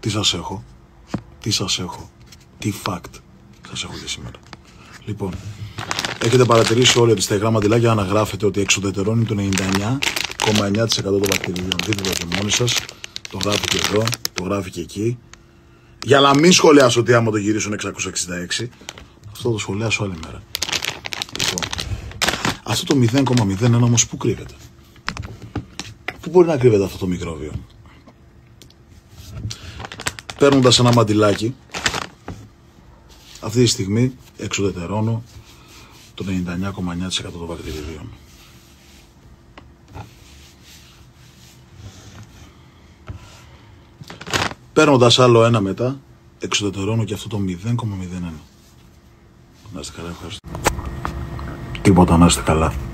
Τι σας έχω; Τι σας έχω; Τι fact σας έχω για σήμερα; Λοιπόν, έχετε παρατηρήσει όλοι ότι στα υγρά μαντιλάκια αναγράφεται ότι εξουδετερώνει το 99,9% των βακτηριών. Δείτε το και μόνοι σας. Το γράφει και εδώ, το γράφει και εκεί. Για να μην σχολιάσω ότι άμα το γυρίσουν 666, αυτό το σχολιάσω άλλη μέρα. Λοιπόν, αυτό το 0,01 όμως πού κρύβεται; Πού μπορεί να κρύβεται αυτό το μικρόβιο; Παίρνοντας ένα μαντιλάκι, αυτή τη στιγμή εξουδετερώνω το 99,9% των βακτηριδίων. Παίρνοντας άλλο ένα μετά, εξουδετερώνω και αυτό το 0,01. Να είστε καλά, ευχαριστώ. Τίποτα, να είστε καλά.